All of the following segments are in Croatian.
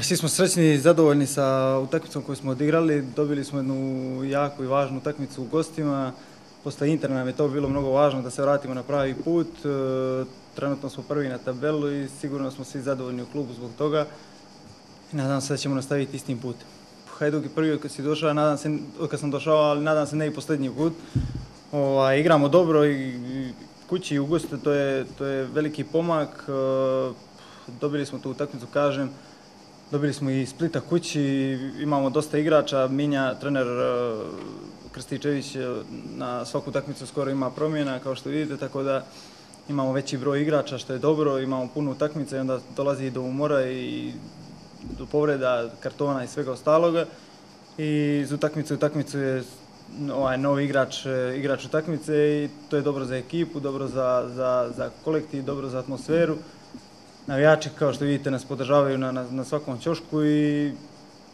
Svi smo srećni i zadovoljni sa utakmicom koju smo odigrali. Dobili smo jednu jako i važnu utakmicu u gostima. Posle Intera nam je to bilo mnogo važno da se vratimo na pravi put. E, trenutno smo prvi na tabelu i sigurno smo svi zadovoljni u klubu zbog toga. Nadam se da ćemo nastaviti istim putem. Hajduk je prvi kad si došao, nadam se, kad sam došao, ali nadam se ne i posljednji put. Ovaj, igramo dobro i kući i u goste, to je, to je veliki pomak. E, dobili smo tu utakmicu, kažem. Dobili smo i Splita kući, imamo dosta igrača, Minja, trener e, Krstičević na svaku utakmicu skoro ima promjena, kao što vidite, tako da imamo veći broj igrača, što je dobro, imamo puno utakmica i onda dolazi do umora i do povreda, kartona i svega ostaloga. I iz utakmice u utakmicu je ovaj novi igrač, e, igrač utakmice i to je dobro za ekipu, dobro za, za, za kolektiv, dobro za atmosferu. Navijači, kao što vidite, nas podržavaju na, na, svakom ćošku i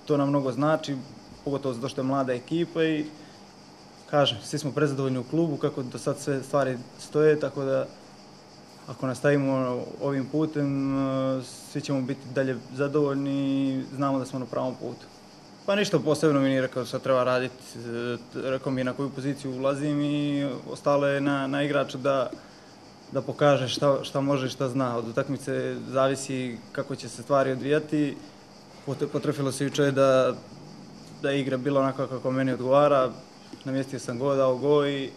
to nam mnogo znači, pogotovo zato što je mlada ekipa i kažem, svi smo prezadovoljni u klubu kako do sad sve stvari stoje, tako da ako nastavimo ovim putem, e, svi ćemo biti dalje zadovoljni i znamo da smo na pravom putu. Pa ništa posebno mi nije rekao što treba raditi, e, rekao mi na koju poziciju ulazim i ostalo je na, na igraču da, da pokaže šta, šta može i šta zna. Od utakmice zavisi kako će se stvari odvijati. Potrefilo se jučer da, da je igra bila onako kako meni odgovara. Namjestio sam go, dao go i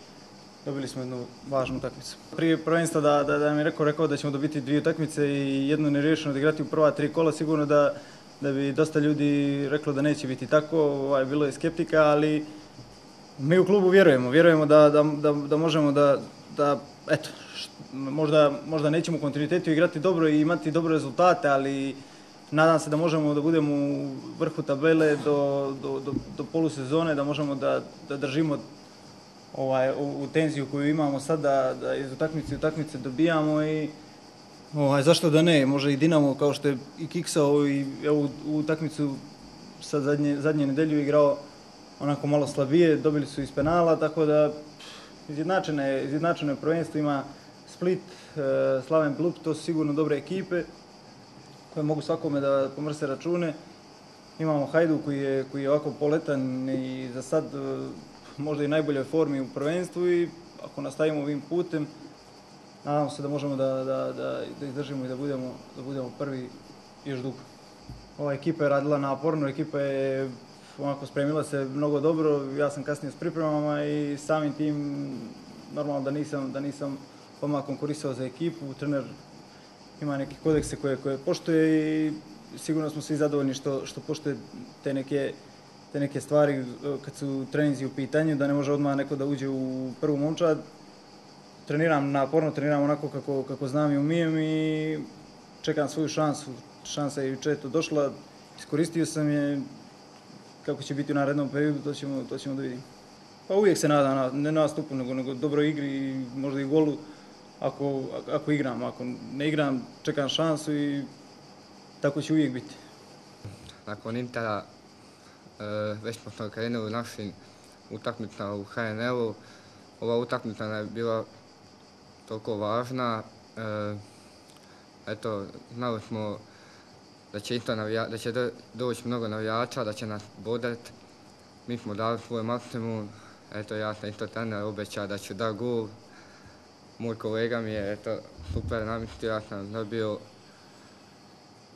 dobili smo jednu važnu utakmicu. Prije prvenstva da, da, da mi je rekao, rekao da ćemo dobiti dvije utakmice i jednu neriješenu odigrati u prva tri kola, sigurno da, da bi dosta ljudi reklo da neće biti tako, ovaj, bilo je skeptika, ali mi u klubu vjerujemo, vjerujemo da, da, da možemo da, da eto, možda, možda nećemo u kontinuitetu igrati dobro i imati dobre rezultate, ali nadam se da možemo da budemo u vrhu tabele do, do, do, do polusezone, da možemo da, da držimo ovaj, u, tenziju koju imamo sad, da, da iz utakmice i utakmice dobijamo i ovaj, zašto da ne, može i Dinamo kao što je i kiksao i evo, u utakmicu sad zadnje, zadnje nedelju igrao onako malo slabije, dobili su iz penala, tako da izjednačeno je, izjednačeno je prvenstvo, ima Split, e, Slaven Blup, to su sigurno dobre ekipe koje mogu svakome da pomrse račune. Imamo Hajdu koji je, koji je ovako poletan i za sad e, možda i najboljoj formi u prvenstvu i ako nastavimo ovim putem, nadamo se da možemo da, da, da, da izdržimo i da budemo, da budemo prvi još dugo. Ova ekipa je radila naporno, ekipa je onako spremila se mnogo dobro, ja sam kasnije s pripremama i samim tim normalno da nisam, da nisam odmah konkurisao za ekipu, trener ima neke kodekse koje, koje poštuje i sigurno smo svi zadovoljni što, što poštuje te neke te neke stvari e, kad su treninzi u pitanju, da ne može odmah neko da uđe u prvu momčad. Treniram naporno, treniram onako kako, kako znam i umijem i čekam svoju šansu. Šansa je jučer to došla, iskoristio sam je, kako će biti u narednom periodu, to ćemo, to ćemo da vidimo. Pa uvijek se nadam, na, ne nastupu, nego, nego dobroj igri i možda i golu ako, ako igram. Ako ne igram, čekam šansu i tako će uvijek biti. Nakon Intera E, već smo krenuli našim utakmicama u HNL-u. Ova utakmica je bila toliko važna. E, eto, znali smo da će, isto da će doći mnogo navijača, da će nas bodet. Mi smo dali svoj maksimum. Eto, ja sam isto trener obećao da ću da gol. Moj kolega mi je eto, super namistio, ja sam dobio.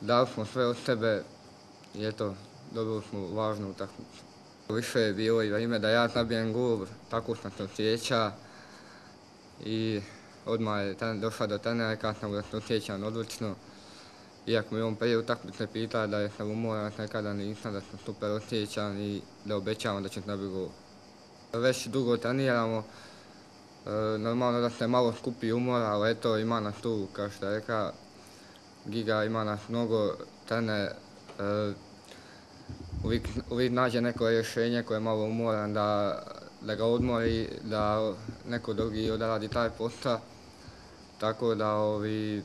Dali smo sve od sebe i eto, dobili smo važnu utakmicu. Više je bilo i ime da ja nabijem gol, tako sam se osjeća i odmah je došla do trenera i kad sam se osjećam odlično. Iako mi on prije utakmice pita da je sam umoran, nekada nisam, da sam super osjećan i da obećavam da će nabiti gol. Već dugo treniramo, e, normalno da se malo skupi umor, ali eto ima nas tu, kao što je rekao, Giga ima nas mnogo, trener e, uvijek, uvijek nađe neko rješenje koje je malo umoran da, da ga odmori, da neko drugi odradi taj posao. Tako da ovi,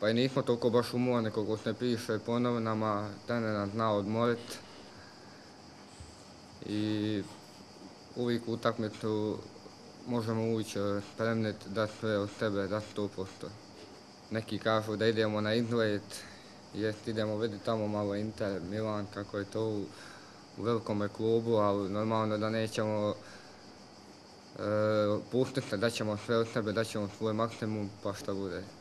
pa i nismo toliko baš umorni koliko se piše po novinama, trener nam zna odmoriti. I uvijek u utakmicu možemo ući spremniti da sve od sebe da 100%. Neki kažu da idemo na izgled, jest idemo vidjeti tamo malo Inter, Milan, kako je to u, velikome klubu, ali normalno da nećemo e, pustiti, da ćemo sve od sebe, da ćemo svoj maksimum, pa šta bude.